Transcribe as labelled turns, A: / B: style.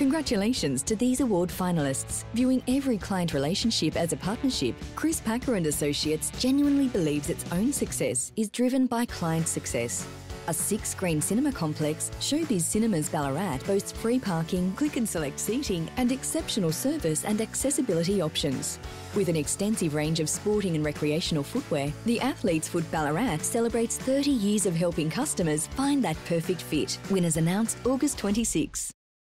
A: Congratulations to these award finalists. Viewing every client relationship as a partnership, Chris Packer and Associates genuinely believes its own success is driven by client success. A six-screen cinema complex, Showbiz Cinemas Ballarat boasts free parking, click and select seating and exceptional service and accessibility options. With an extensive range of sporting and recreational footwear, the Athlete's Foot Ballarat celebrates 30 years of helping customers find that perfect fit. Winners announced August 26.